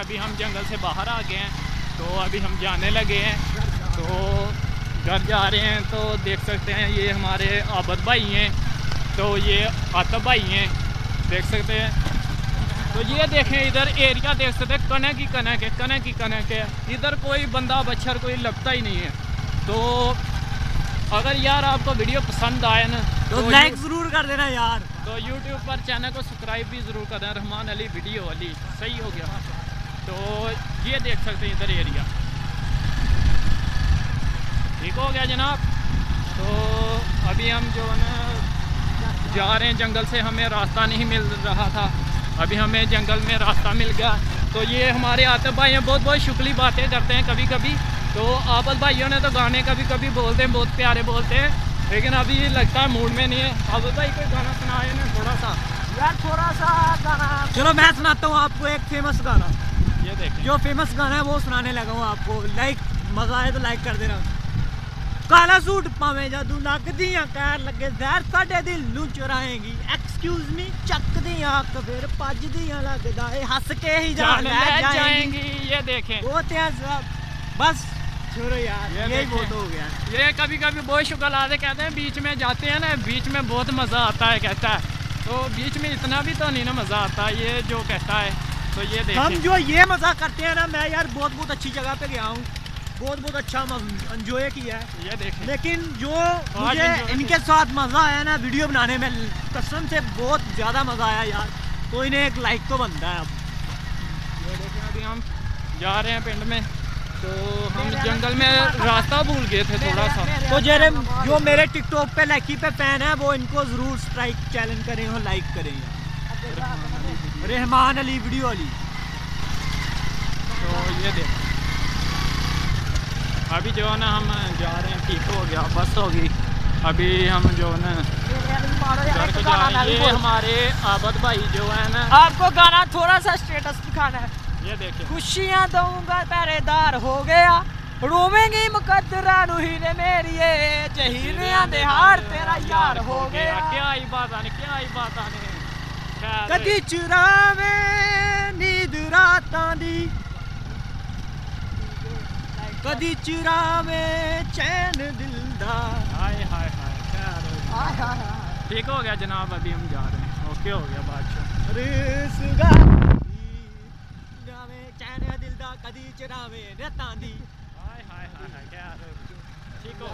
अभी हम जंगल से बाहर आ गए हैं तो अभी हम जाने लगे हैं। तो घर जा रहे हैं तो देख सकते हैं ये हमारे आबद भाई हैं तो ये आतब भाई हैं देख सकते हैं। तो ये देखें इधर एरिया देख सकते हैं कनक ही कनक है कनक ही कनक है। इधर कोई बंदा बच्छर कोई लगता ही नहीं है। तो अगर यार आपको वीडियो पसंद आए ना तो तो लाइक ज़रूर कर देना यार। तो यूट्यूब पर चैनल को सब्सक्राइब भी ज़रूर कर दें रहमान अली वीडियो अली सही हो गया। तो ये देख सकते हैं इधर एरिया ठीक हो गया जनाब। तो अभी हम जो है ना जा रहे हैं जंगल से हमें रास्ता नहीं मिल रहा था। अभी हमें जंगल में रास्ता मिल गया। तो ये हमारे आतिफ भाई हैं बहुत बहुत शुक्ली बातें करते हैं कभी कभी तो आपस भाइयों ने तो गाने कभी कभी बोलते हैं बहुत प्यारे बोलते हैं। लेकिन अभी लगता है मूड में नहीं है। आपस भाई कोई गाना सुनाए ना थोड़ा सा। यार थोड़ा सा गाना। चलो मैं सुनाता हूँ आपको एक फ़ेमस गाना। जो फ़ेमस गाना है वो सुनाने लगा हूँ आपको। लाइक मज़ा आए तो लाइक कर देना काला सूट पावे जादू लग दिया कैर लगे जहर साढ़े दिल नू चुराएगी। एक्सक्यूज मी चक दिया फिर भज लगदा है हस के ही जान ले जाएँगी। ये देखें। वो तो सब बस यार ये यही बहुत हो गया। ये कभी कभी बहुत शुक्र आते कहते हैं बीच में जाते हैं ना बीच में बहुत मज़ा आता है कहता है। तो बीच में इतना भी तो नहीं ना मज़ा आता ये जो कहता है। तो ये देखें। हम जो ये मज़ा करते हैं ना मैं यार बहुत बहुत अच्छी जगह पे गया हूँ। बहुत बहुत अच्छा एंजॉय किया है। ये देखें। लेकिन जो मुझे इनके साथ मज़ा आया ना वीडियो बनाने में कसम से बहुत ज़्यादा मज़ा आया यार। तो इन्हें एक लाइक तो बनता है अब। ये देखें अभी हम जा रहे हैं पिंड में। तो हम जंगल में रास्ता भूल गए थे थोड़ा सा। तो जेरे जो मेरे टिकटॉक पे लाइकी पे फ़ैन है वो इनको ज़रूर स्ट्राइक चैलेंज करें और लाइक करें रहमान अली वीडियो अली तो ये देख। अभी जो है ना हम जा रहे हैं ठीक हो गया बस होगी अभी हम जो है ना घर को जा रहे हैं। ये हमारे आबद भाई जो है ना। आपको गाना थोड़ा सा स्टेटस दिखाना है। ये देखें। खुशियाँ दूँगा पहरेदार हो गया। रोवेंगी मुकद्दरा नु हीरे मेरिए जहीरियाँ दे हार तेरा यार हो गया। क्या ही बात आने क्या ही बात आने। कदी चुरावे नींद रातां दी कदी चुरावे चैन दिल दा हाय हाय हाय खैर ठीक हो गया जनाब अभी हम जा रहे हैं ओके हो गया बादशाह रिस चुरावे चैन दिल दा कदी चुरावे रातां हाय हाय हाय हाय खैर ठीक हो